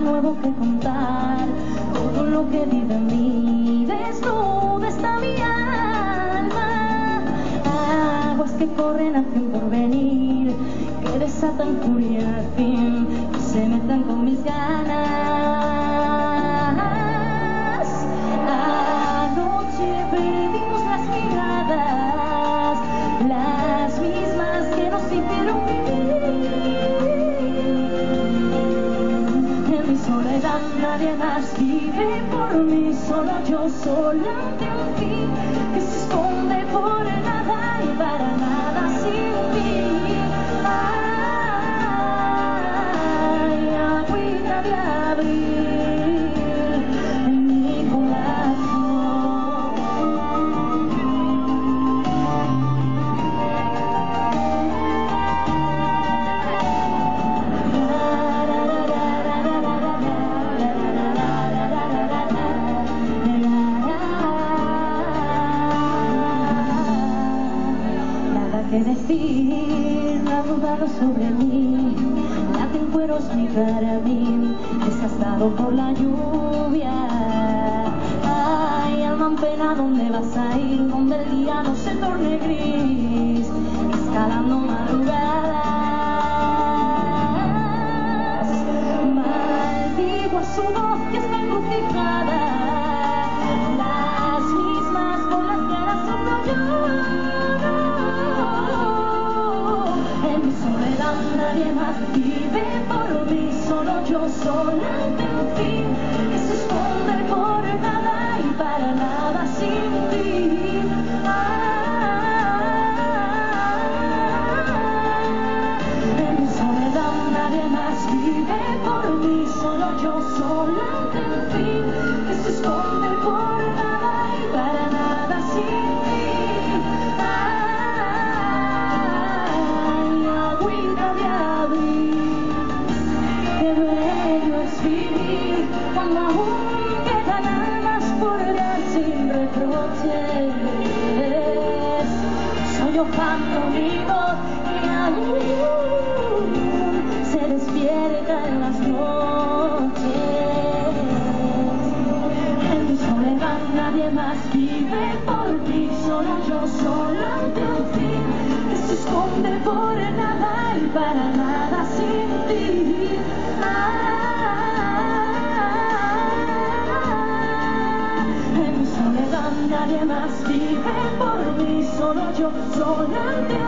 nuevo que contar. Todo lo que vive en mí desnuda está mi alma. Aguas que corren a fin por venir, que desatan furia al fin. Nadie más vive por mí, solo yo sola ante un fin que se esconde por nada Nada que decir, no sobre mí. La que el cuero es mi carabín, desgastado por la lluvia. Ay, alma en pena, ¿dónde vas a ir? Donde el día no se torne gris, vive por mí, solo yo sola ante un fin que se esconde por nada y para nada sin ti. En mi soledad nadie más vive por mí, solo yo sola canto mi voz y aún se despierta en las noches. En mi soledad nadie más vive por ti, solo yo sola ante fin que se esconde por nada y para nada nadie más. Vive por mí, solo yo sola